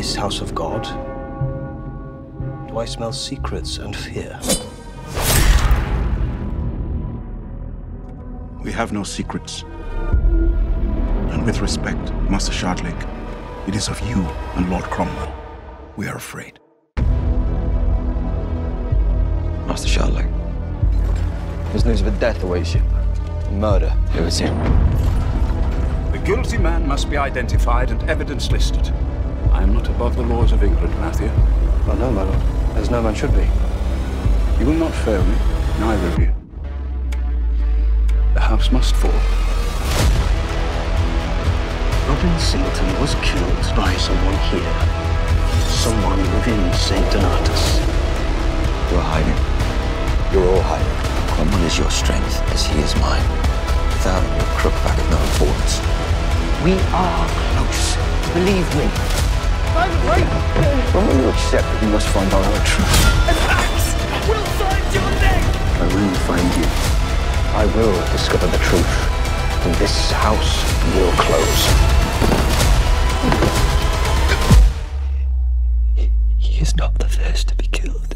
this house of God? Do I smell secrets and fear? We have no secrets. And with respect, Master Shardlake, it is of you and Lord Cromwell we are afraid. Master Shardlake, there's news of a death awaits you. A murder. Who is it? The guilty man must be identified and evidence listed. I am not above the laws of England, Matthew. Well, no, my lord. As no man should be. You will not fail me, neither of you. The house must fall. Robin Singleton was killed by someone here. Someone within St. Donatus. You're hiding. You're all hiding. Cromwell is your strength, as he is mine. Without him, your crookback of no importance. We are close. Believe me. When will you accept that we must find our own truth? We'll find your neck! I will find you. I will discover the truth. And this house will close. He is not the first to be killed.